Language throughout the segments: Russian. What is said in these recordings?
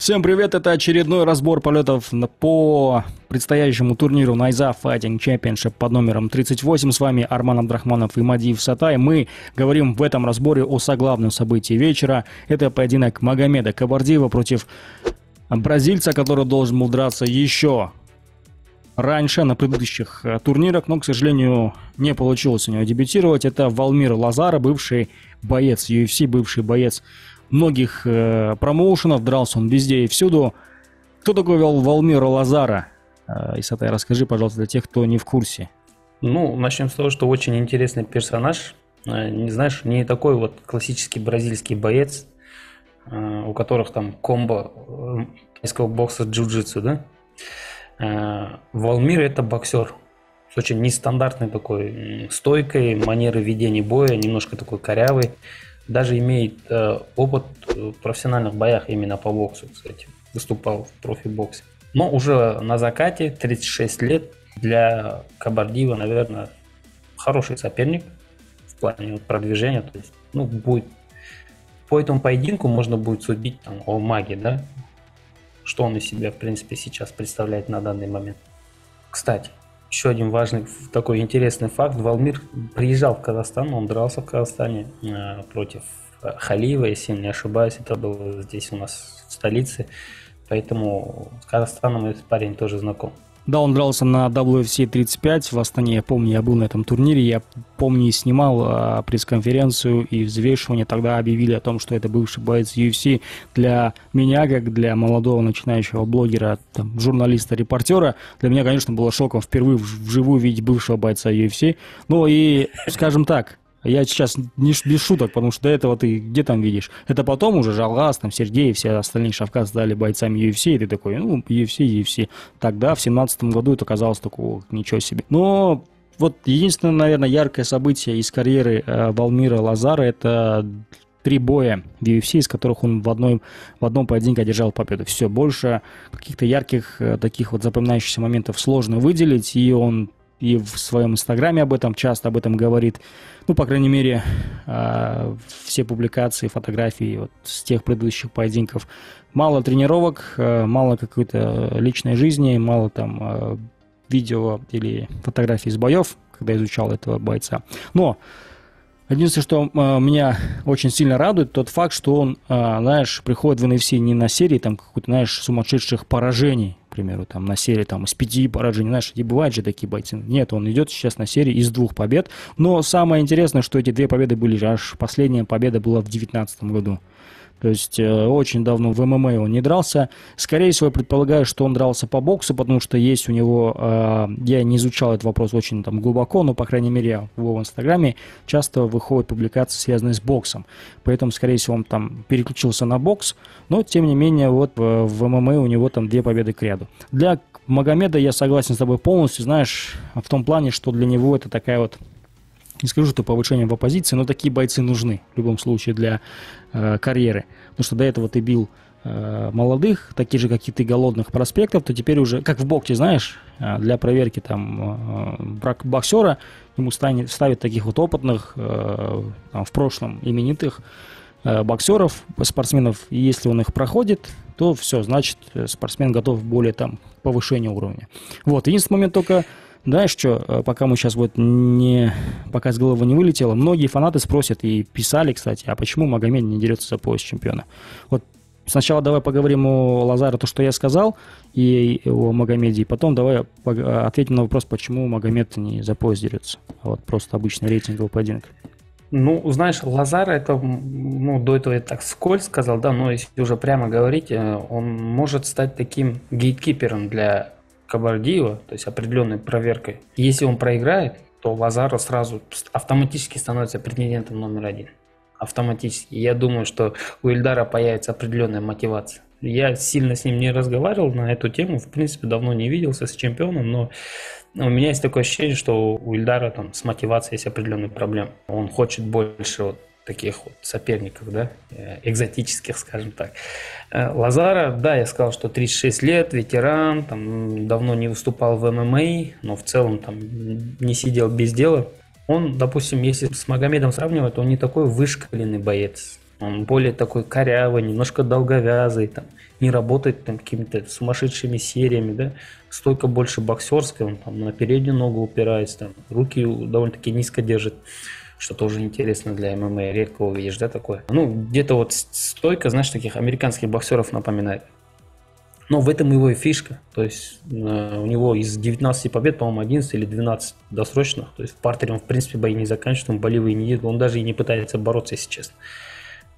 Всем привет, это очередной разбор полетов по предстоящему турниру Найза Fighting Championship под номером 38. С вами Арман Абдрахманов и Мадиев Сатай. Мы говорим в этом разборе о соглавном событии вечера. Это поединок Магомеда Кабардиева против бразильца, который должен был драться еще раньше на предыдущих э, турнирах, но, к сожалению, не получилось у него дебютировать. Это Валмир Лазара, бывший боец UFC, бывший боец многих э, промоушенов, дрался он везде и всюду. Кто такой Валмира Лазара? Э, Исатай, расскажи, пожалуйста, для тех, кто не в курсе. Ну, начнем с того, что очень интересный персонаж. Э, не знаешь, не такой вот классический бразильский боец, э, у которых там комбо китайского бокса джиу-джитсу, да? Валмир это боксер с очень нестандартной такой стойкой, манерой ведения боя, немножко такой корявый даже имеет э, опыт в профессиональных боях именно по боксу, кстати. Выступал в профи-боксе. Но уже на закате, 36 лет, для Кабардива, наверное, хороший соперник в плане продвижения. То есть, ну, будет по этому поединку можно будет судить там, о маге, да, что он из себя, в принципе, сейчас представляет на данный момент. Кстати, еще один важный такой интересный факт. Валмир приезжал в Казахстан, он дрался в Казахстане э, против э, Халиева, если не ошибаюсь, это было здесь у нас в столице. Поэтому с Казахстаном этот парень тоже знаком. Да, он дрался на WFC 35 в Астане. Я помню, я был на этом турнире. Я помню и снимал а, пресс-конференцию и взвешивание. Тогда объявили о том, что это бывший боец UFC. Для меня, как для молодого начинающего блогера, там, журналиста, репортера, для меня, конечно, было шоком впервые вживую видеть бывшего бойца UFC. Ну и, скажем так, я сейчас не без шуток, потому что до этого ты где там видишь? Это потом уже Жалгас, там Сергей, все остальные Шавказ стали бойцами UFC, и ты такой, ну, UFC, UFC. Тогда, в семнадцатом году, это казалось такого, ничего себе. Но вот единственное, наверное, яркое событие из карьеры э, Валмира Лазара – это три боя в UFC, из которых он в, одной, в одном поединке одержал победу. Все, больше каких-то ярких, э, таких вот запоминающихся моментов сложно выделить, и он и в своем инстаграме об этом часто об этом говорит. Ну, по крайней мере, э, все публикации, фотографии вот с тех предыдущих поединков. Мало тренировок, э, мало какой-то личной жизни, мало там э, видео или фотографий из боев, когда изучал этого бойца. Но Единственное, что меня очень сильно радует, тот факт, что он, знаешь, приходит в NFC не на серии там какой-то, знаешь, сумасшедших поражений, примеру, там на серии там из пяти поражений, знаешь, и бывают же такие бойцы. Нет, он идет сейчас на серии из двух побед. Но самое интересное, что эти две победы были, аж последняя победа была в 2019 году. То есть э, очень давно в ММА он не дрался. Скорее всего, я предполагаю, что он дрался по боксу, потому что есть у него, э, я не изучал этот вопрос очень там глубоко, но, по крайней мере, в его инстаграме часто выходят публикации, связанные с боксом. Поэтому, скорее всего, он там переключился на бокс, но, тем не менее, вот э, в ММА у него там две победы к ряду. Для Магомеда я согласен с тобой полностью, знаешь, в том плане, что для него это такая вот не скажу, что повышение в оппозиции, но такие бойцы нужны в любом случае для э, карьеры. Потому что до этого ты бил э, молодых, таких же, как и ты, голодных проспектов, то теперь уже, как в боксе, знаешь, э, для проверки там э, боксера ему станет, ставят таких вот опытных, э, там, в прошлом именитых э, боксеров, спортсменов, и если он их проходит, то все, значит, спортсмен готов более там повышению уровня. Вот, единственный момент только знаешь что, э, пока мы сейчас вот не, пока с головы не вылетело, многие фанаты спросят и писали, кстати, а почему Магомед не дерется за пояс чемпиона? Вот сначала давай поговорим о Лазаре, то, что я сказал, и о Магомеде, и потом давай ответим на вопрос, почему Магомед не за пояс дерется, вот просто обычный рейтинговый поединок. Ну, знаешь, Лазар это, ну, до этого я так скользь сказал, да, но если уже прямо говорить, э, он может стать таким гейткипером для Кабардиева, то есть определенной проверкой. Если он проиграет, то Лазаро сразу автоматически становится претендентом номер один. Автоматически. Я думаю, что у Ильдара появится определенная мотивация. Я сильно с ним не разговаривал на эту тему, в принципе, давно не виделся с чемпионом, но у меня есть такое ощущение, что у Ильдара там с мотивацией есть определенные проблемы. Он хочет больше вот таких вот соперников, да, э, экзотических, скажем так. Э, Лазара, да, я сказал, что 36 лет, ветеран, там, давно не выступал в ММА, но в целом там не сидел без дела. он, допустим, если с Магомедом сравнивать, он не такой вышкаленный боец. Он более такой корявый, немножко долговязый, там, не работает там какими-то сумасшедшими сериями, да, столько больше боксерской, он там на переднюю ногу упирается, там, руки довольно-таки низко держит, что тоже интересно для ММА, редко увидишь, да, такое. Ну, где-то вот стойка, знаешь, таких американских боксеров напоминает. Но в этом его и фишка. То есть э, у него из 19 побед, по-моему, 11 или 12 досрочных. То есть в партере он, в принципе, бои не заканчивает, он болевые не едет, он даже и не пытается бороться, если честно.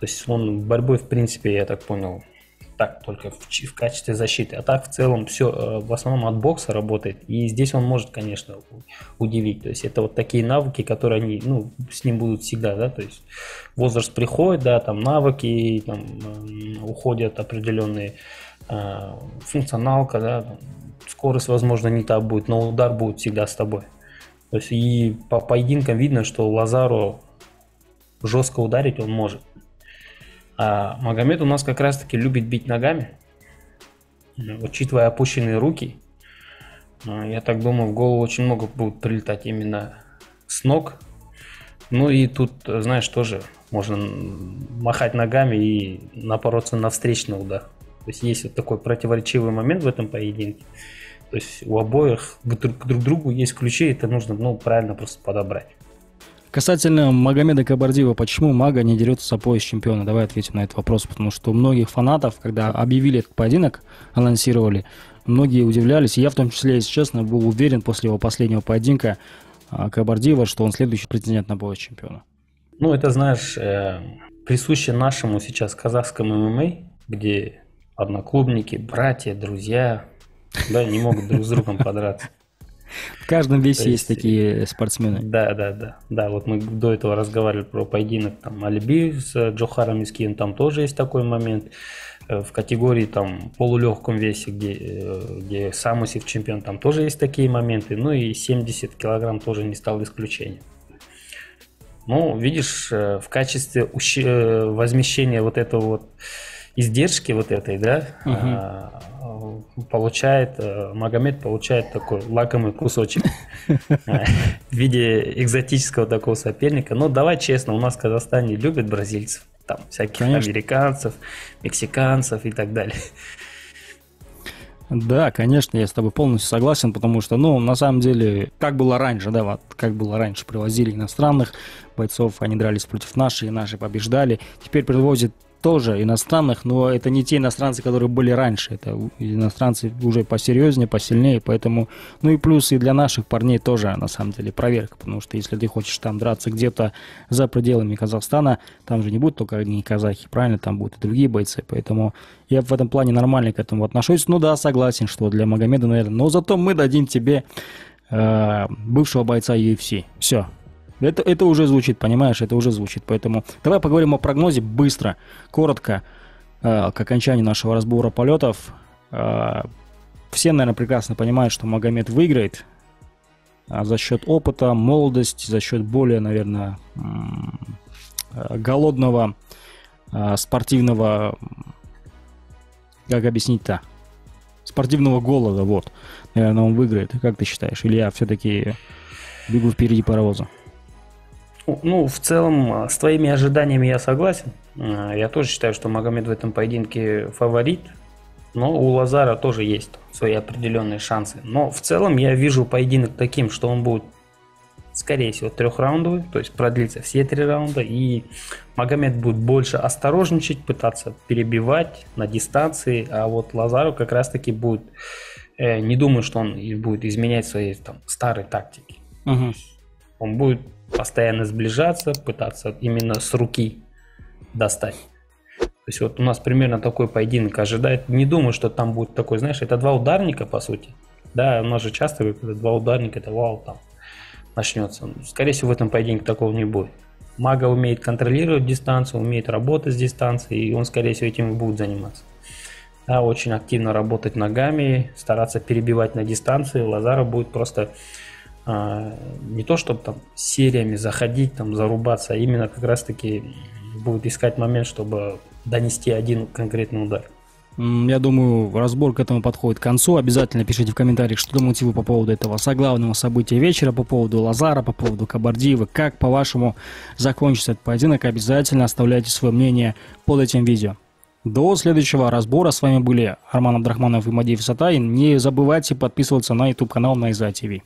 То есть он борьбой, в принципе, я так понял, так только в, в качестве защиты. А так в целом все э, в основном от бокса работает. И здесь он может, конечно, удивить. То есть это вот такие навыки, которые они, ну, с ним будут всегда, да. То есть возраст приходит, да, там навыки, там уходят определенные э, функционалка, да, скорость, возможно, не та будет, но удар будет всегда с тобой. То есть и по поединкам видно, что Лазару жестко ударить он может. А Магомед у нас как раз-таки любит бить ногами. Учитывая опущенные руки, а, я так думаю, в голову очень много будет прилетать именно с ног. Ну и тут, знаешь, тоже можно махать ногами и напороться на встречный удар. То есть есть вот такой противоречивый момент в этом поединке. То есть у обоих друг, друг другу есть ключи, это нужно ну, правильно просто подобрать. Касательно Магомеда Кабардиева, почему Мага не дерется за пояс чемпиона? Давай ответим на этот вопрос, потому что у многих фанатов, когда объявили этот поединок, анонсировали, многие удивлялись, я в том числе, если честно, был уверен после его последнего поединка а, Кабардиева, что он следующий претендент на пояс чемпиона. Ну, это, знаешь, э, присуще нашему сейчас казахскому ММА, где одноклубники, братья, друзья, да, не могут друг с другом подраться. В каждом весе есть, есть такие спортсмены. Да, да, да. Да, вот мы до этого разговаривали про поединок там Альби с Джохаром Искием, там тоже есть такой момент. Э, в категории там полулегком весе, где, э, где Самусев чемпион, там тоже есть такие моменты. Ну и 70 килограмм тоже не стал исключением. Ну, видишь, э, в качестве возмещения вот этого вот издержки вот этой, да, угу. Получает, э, Магомед получает такой лакомый кусочек в виде экзотического такого соперника. Но давай честно, у нас в Казахстане любят бразильцев, там всяких Конечно. американцев, мексиканцев и так далее. Да, конечно, я с тобой полностью согласен, потому что, ну, на самом деле, как было раньше, да, вот, как было раньше, привозили иностранных бойцов, они дрались против наших, и наши побеждали. Теперь привозят тоже иностранных, но это не те иностранцы, которые были раньше. Это иностранцы уже посерьезнее, посильнее, поэтому... Ну и плюс и для наших парней тоже, на самом деле, проверка, потому что если ты хочешь там драться где-то за пределами Казахстана, там же не будут только одни казахи, правильно? Там будут и другие бойцы, поэтому я в этом плане нормально к этому отношусь. Ну да, согласен, что для Магомеда, наверное, но зато мы дадим тебе э, бывшего бойца UFC. Все, это, это уже звучит, понимаешь, это уже звучит. Поэтому давай поговорим о прогнозе быстро, коротко, э, к окончанию нашего разбора полетов. Э, все, наверное, прекрасно понимают, что Магомед выиграет а за счет опыта, молодости, за счет более, наверное, э, голодного э, спортивного, как объяснить-то, спортивного голода, вот. Наверное, он выиграет. Как ты считаешь? Или я все-таки бегу впереди паровоза? Ну, в целом, а, с твоими ожиданиями я согласен. А, я тоже считаю, что Магомед в этом поединке фаворит. Но у Лазара тоже есть свои определенные шансы. Но в целом я вижу поединок таким, что он будет, скорее всего, трехраундовый, то есть продлится все три раунда. И Магомед будет больше осторожничать, пытаться перебивать на дистанции. А вот Лазару как раз-таки будет... Э, не думаю, что он будет изменять свои там, старые тактики. Угу. Он будет постоянно сближаться, пытаться именно с руки достать. То есть вот у нас примерно такой поединок ожидает. Не думаю, что там будет такой, знаешь, это два ударника по сути. Да, у нас же часто говорят, два ударника, это вау, там начнется. Скорее всего, в этом поединке такого не будет. Мага умеет контролировать дистанцию, умеет работать с дистанцией, и он, скорее всего, этим и будет заниматься. Да, очень активно работать ногами, стараться перебивать на дистанции. Лазара будет просто не то, чтобы там сериями заходить, там зарубаться, а именно как раз-таки будет искать момент, чтобы донести один конкретный удар. Я думаю, разбор к этому подходит к концу. Обязательно пишите в комментариях, что думаете вы по поводу этого соглавного события вечера, по поводу Лазара, по поводу Кабардиева. Как, по-вашему, закончится этот поединок? Обязательно оставляйте свое мнение под этим видео. До следующего разбора. С вами были Арман Абдрахманов и Мадиев Сатаин. Не забывайте подписываться на YouTube канал Найза ТВ.